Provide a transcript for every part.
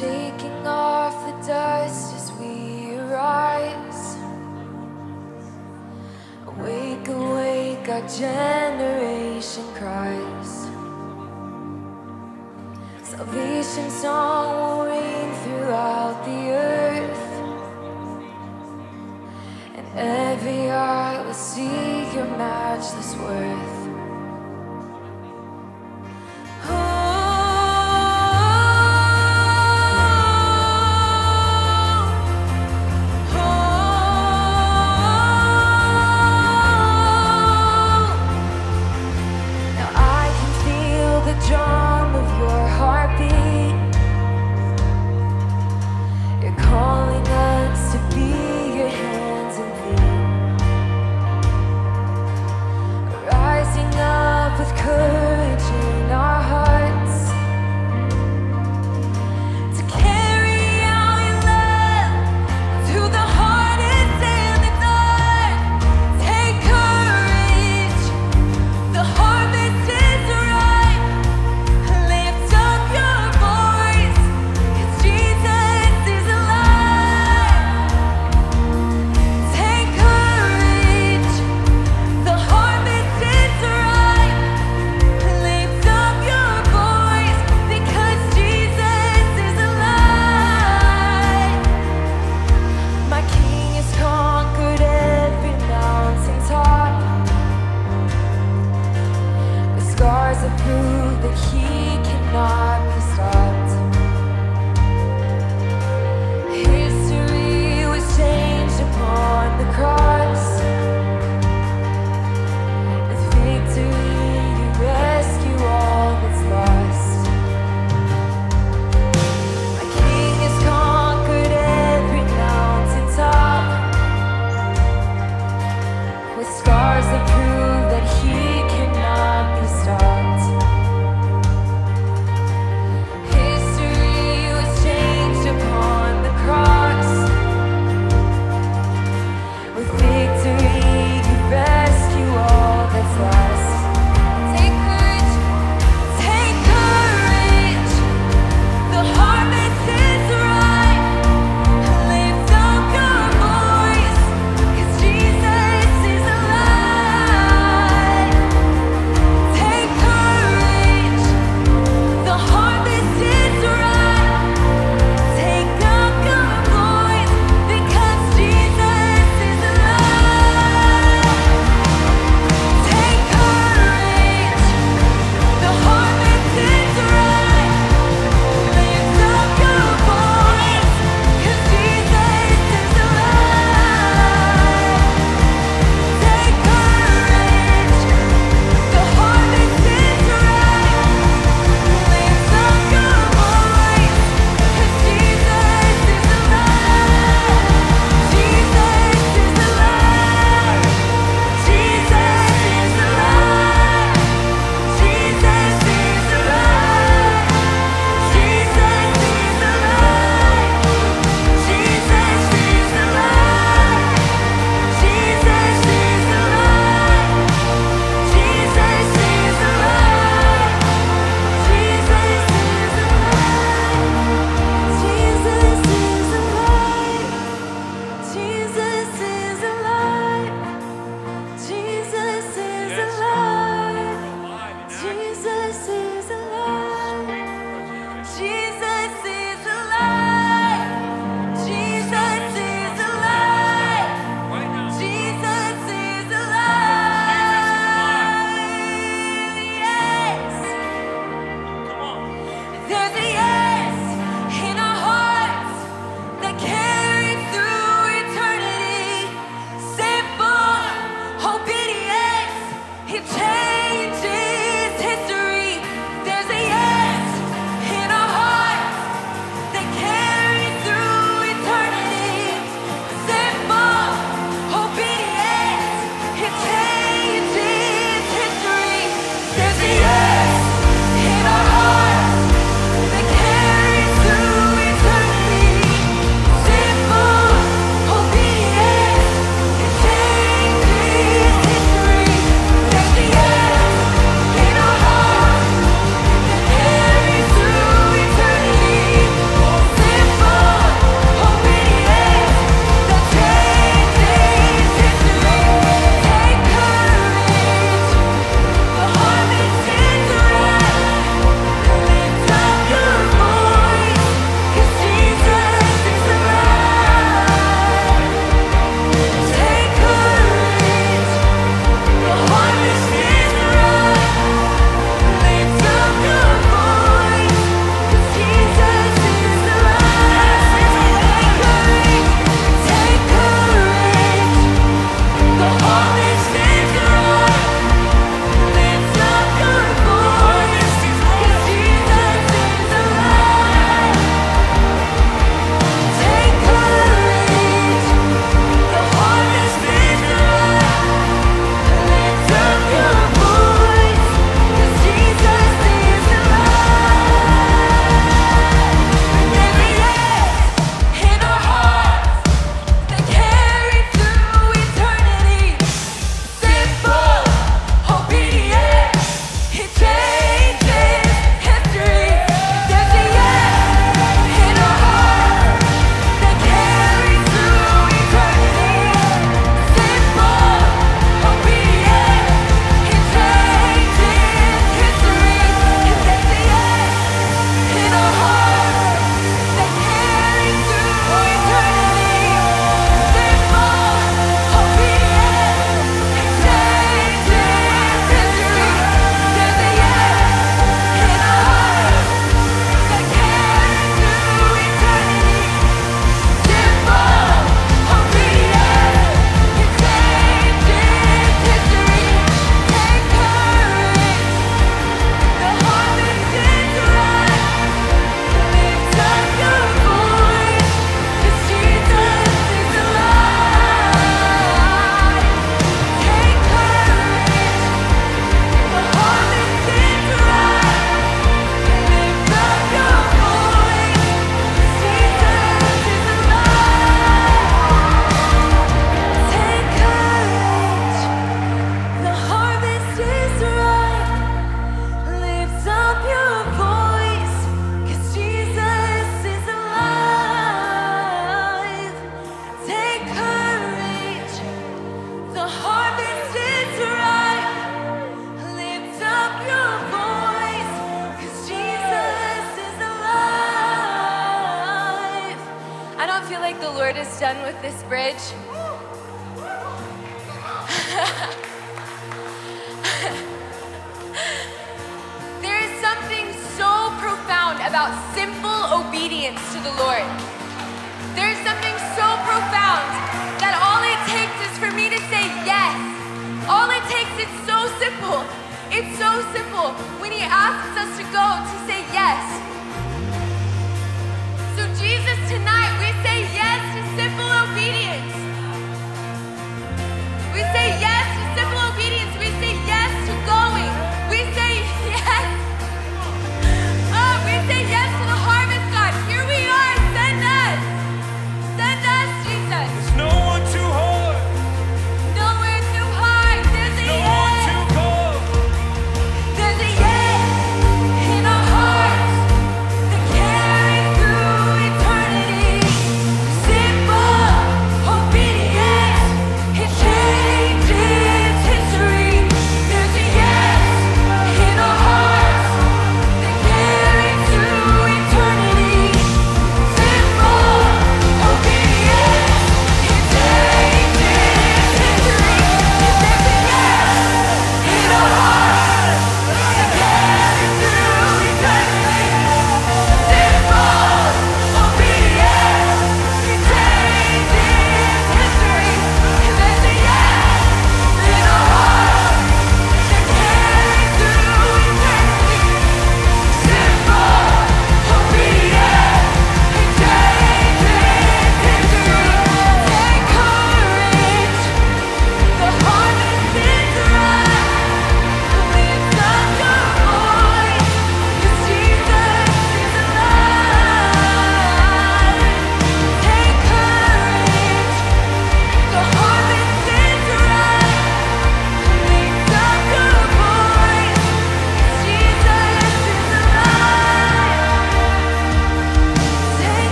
shaking off the dust as we arise. Awake, awake, our generation cries. Salvation song will ring throughout the earth, and every eye will see your matchless worth. There's the bridge? there is something so profound about simple obedience to the Lord. There's something so profound that all it takes is for me to say yes. All it takes is so simple. It's so simple when He asks us to go to say yes.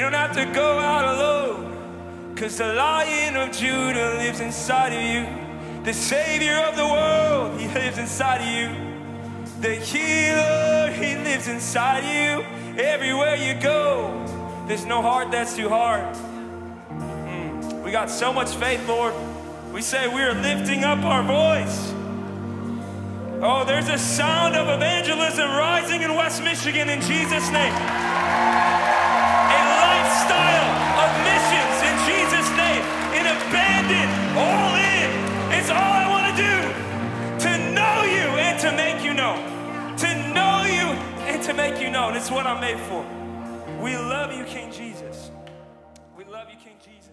We don't have to go out alone. Cause the lion of Judah lives inside of you. The savior of the world, he lives inside of you. The healer, he lives inside of you. Everywhere you go, there's no heart that's too hard. Mm, We got so much faith, Lord. We say we are lifting up our voice. Oh, there's a sound of evangelism rising in West Michigan in Jesus' name. An all in. It's all I want to do. To know you and to make you known. To know you and to make you known. It's what I'm made for. We love you, King Jesus. We love you, King Jesus.